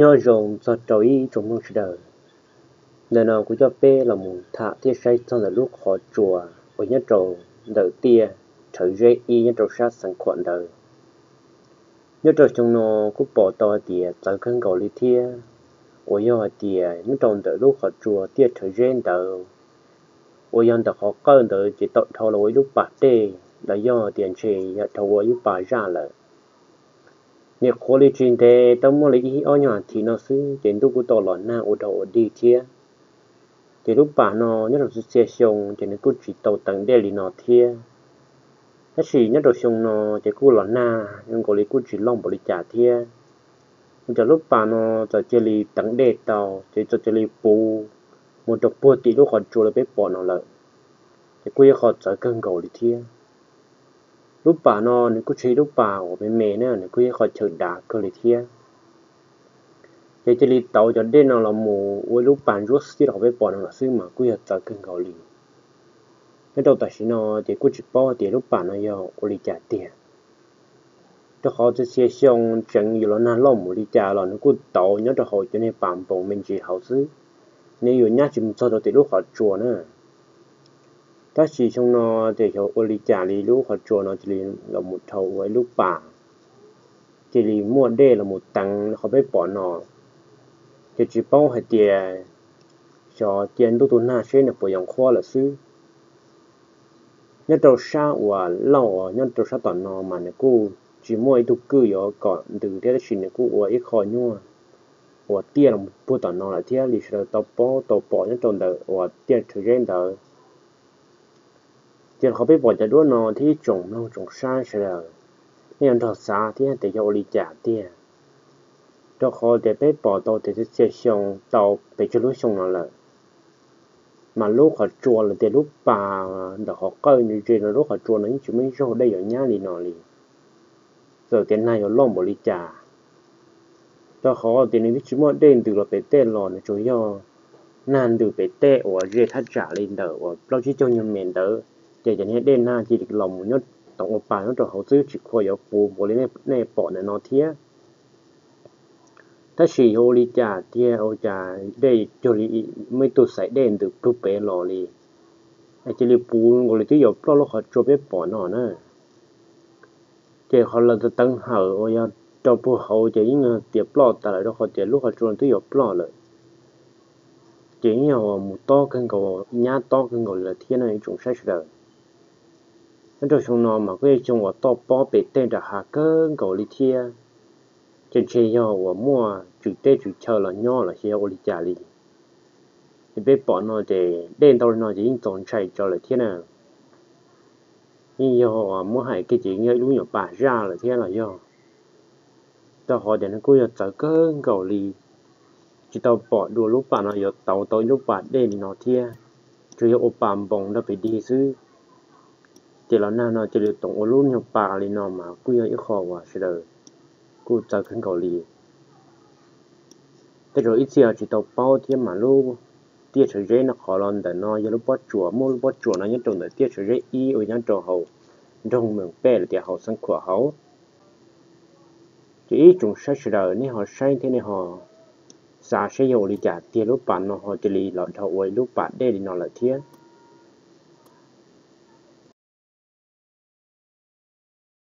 nhớ rộng cho trôi trong mong sự đời nên nào cũng cho bê là một thả thiết say trong là lúc họ chùa ở nhất trầu đầu tia, trở dễ y nhất trầu sát sẵn khoản đời. Nhất trầu trong nó cũng bỏ to tìa tạo cân cầu lý thia. Ở do tìa nhất trầu đầu lúc họ chùa tia trở dễ đầu. Ở dân đầu họ cơn đầu chỉ tội thâu lối lúc bạc tê, là do tiền chỉ thâu ở lúc bạc ra lại nếu khó lý trình thế tao mua lấy ở nhà thì nó sẽ đến lúc của tao là na ở đầu đi thiệt thì lúc bà nó nhất là sự xe xong thì nó cũng chỉ tàu tầng đây thì nó thiệt thế thì nhất là xong nó thì cũng là na, nhưng có lý cũng chỉ lòng bỏ lý trả thiệt giờ lúc bà nó giờ chơi lý tầng đây tàu thì giờ chơi lý bù. Một chục bùa thì lúc họ chua là biết bỏ nó lợi thì cứ họ giờ cân cầu lý thiệt lúc bà nó nếu cứ lúc bà của bên mẹ nữa, nếu cứ khỏi chơi đá cơ lý thiê chơi lý tàu cho đến nào là mù với lúc bà rút xí học với bọn nó là xứ mà cứ hợp tạo cân gạo liền cái tài xí nó thì cứ chỉ bỏ thì lúc bà nó giờ ô lý trả tiền. Họ sẽ xe xong, chẳng nhiều là lo mù lý trả là nó cứ tàu nhớ cho họ cho nên bạn bộ mình chỉ hậu xứ. Nếu như nhá chỉ một số lúc họ chùa nữa các chỉ trong nó để cho ô lý trả lý lúc họ cho nó chỉ là một thầu với lúc bà chỉ lý mua đê là một tăng họ biết bỏ nó. Chỉ chỉ bao hạt tiền, cho tiền đô tốn na xe là phải dòng khoa là sư nhất đầu sa và lâu nhất đầu sa toàn nó mà này cô. Chỉ mua ít cứ yo còn từ thế xin này cô và ít khó nhua. Và tiền là một bộ toàn nó là thế, lý sẽ tao bỏ tao bỏ nhất trong đời và tiền thời gian đời tiền họ biết bỏ cho đua nó thì trồng nó trồng sa sẽ là. Nên thật xa thì để cho đi trả tiền cho họ để bé bỏ tàu để sẽ xong, tàu để cho lúc xong nó là. Mà lúc họ chua là để lúc bà để họ coi như thế là lúc họ chua nó chỉ mới cho đây ở nhà đi nó đi giờ tiền này ở lòng bỏ đi trả cho họ tiền này chỉ muốn đến từ là bé tê lò nó chủ yếu เดี๋ยวจะเนี้ยเด่นหน้าจีดิกลอมยศต้องอปานตัวเขาซื้อจิควยเอาปูบริเนในปอดในนอเทียถ้าฉีโอริจาเทียโอจาได้จุลิไม่ตุใส่เด่นตึกตุเปลอลีไอจิลิปูบริที่หยบปลอลขาจบไปปอดนอนอะเจ้าเขาเราจะตั้งเห่าโอยาเจ้าผู้เขาจะยิ่งเตียบปลอดแต่ละเขาจะลูกเขาจวนที่หยบปลอดเลยจะยิ่งเอาหมูโตขึ้นกว่าหญ้าโตขึ้นกว่这เ我们多跟个伢多跟个了天呢一种เฉ了。 nó mà cái chúng ở to bó bể tên là hạ cơn cầu lý thiên trên chơi yo và mua chủ tê chủ chờ là nhỏ là xe ô lý trả lý thì bé bỏ nó để đen tàu nó chỉ tồn chạy cho là thế nào nhưng yo và mua hai cái chuyện như lúc nhỏ bà ra là thế là yo tao họ để nó cứ yo chờ cơn cầu lý chỉ tao bỏ đùa lúc bà nó yo tàu tàu lúc bà đen nó thế chỉ yo ô bàm bông nó phải đi xứ chỉ là nó chỉ được tổng ô lúc nhỏ bà lý nó mà cứ yo ít khó quá sẽ được กูจะขึ้นเกาหลีแต่เราอีเสียจิตเป้าเทีย chỉ là na nó chỉ được tổng ô luôn nhau bà li nó mà cứ yêu khó quá sẽ được cứ chờ khẩn cầu lì, thế rồi ít giờ chỉ tàu bao thiên mà luôn tiết trời rét nó khó lắm để nó giờ lúc bắt chùa mua lúc bắt chùa nó nhất trồng để tiết trời rét y ở nhân trồng hậu. Trong mường bè là tiệt hậu sang cửa hậu. Chỉ ít trồng sai sự đời nên họ sai thế này họ xa sẽ dầu đi trả tiết lúc bạn nó họ chỉ lì lọt hậu ấy lúc bạn để thì nó là thiên